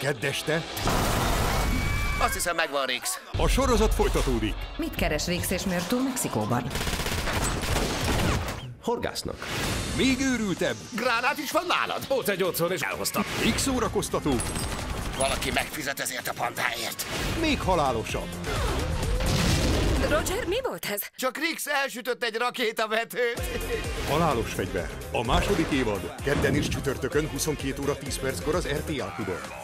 Kedd este. Azt hiszem megvan Rix. a sorozat folytatódik. Mit keres Rix és Mörtú Mexikóban? Horgásznak. Még őrültebb, Gránát is van nálad? Ott egy otthon, és elhoztam. még szórakoztató, Valaki megfizet ezért a pandáért. még halálosabb. Roger, mi volt ez? Csak Rix elsütött egy rakétavetőt. Halálos fegyver. A második évad. Kedden és csütörtökön 22 óra 10 perckor az RTL Klubon.